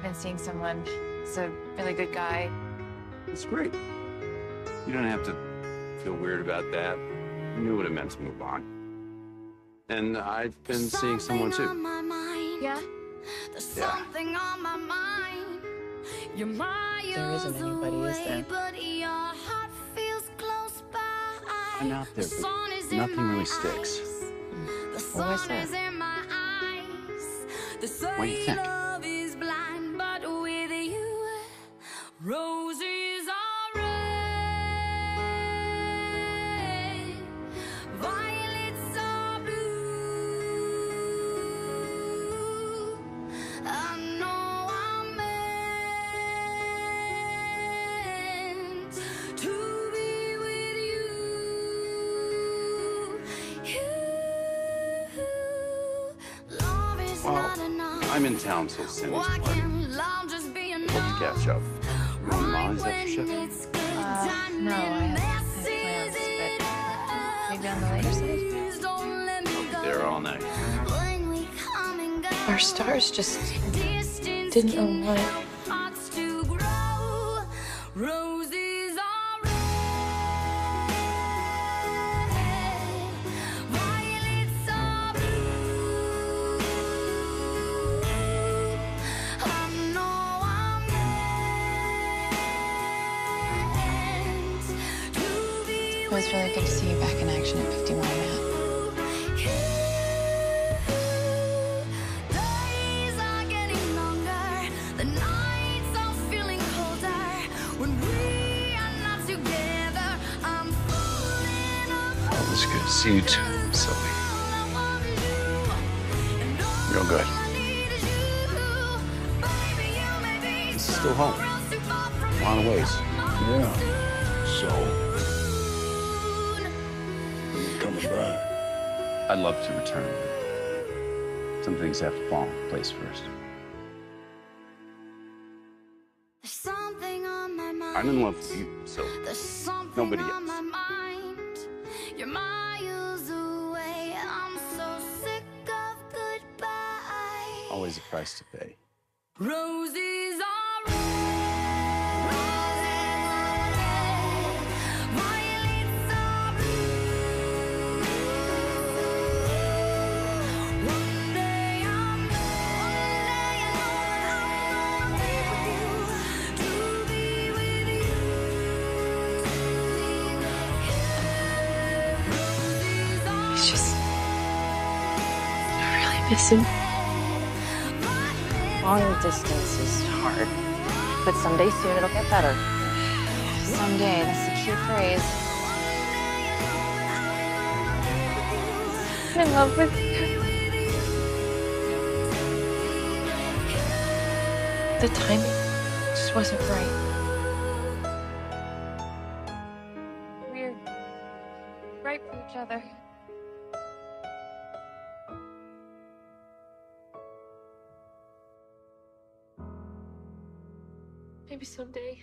I've been seeing someone. He's a really good guy. It's great. You don't have to feel weird about that. You knew what it meant to move on. And I've been seeing someone too. Yeah? There's Yeah. something on my mind. You're miles There isn't anybody, is there? away, but your heart feels close by. I'm out there, The but sun is in nothing my really sticks. eyes. The sun that? is in my eyes. They say What do you think? I'm in town till Cindy's Why party. can't love just be Hope to catch up. You want Molly's Right after when shift? it's good Uh, no, I and have- I have messes plans, it Maybe on the later side? Please don't let me go. There all night. When we come and go. Our stars just didn't know It was really good to see you back in action at 51, Matt. Days are getting longer, the nights are feeling colder. When we are not together, I'm falling apart. Well, it's good to see you too, Sylvie. Real good. This is still home. A lot of ways. Yeah. So, when you coming back? I'd love to return. but Some things have to fall into place first. There's something on my mind. I'm in love with you, so There's something Nobody on else. my mind. You're miles away. I'm so sick of goodbye. always a price to pay. Roses I really miss him. Long distance is hard, but someday soon it'll get better. Someday, that's the key phrase. I'm in love with you. The timing just wasn't right. We're right for each other. Maybe someday